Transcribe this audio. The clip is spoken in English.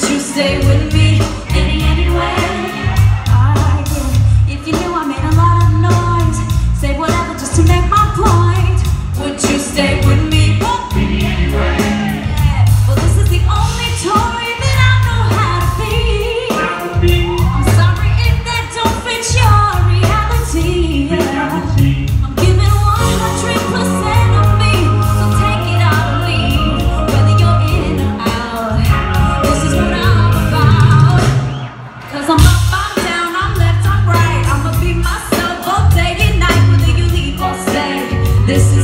Won't you stay with me? This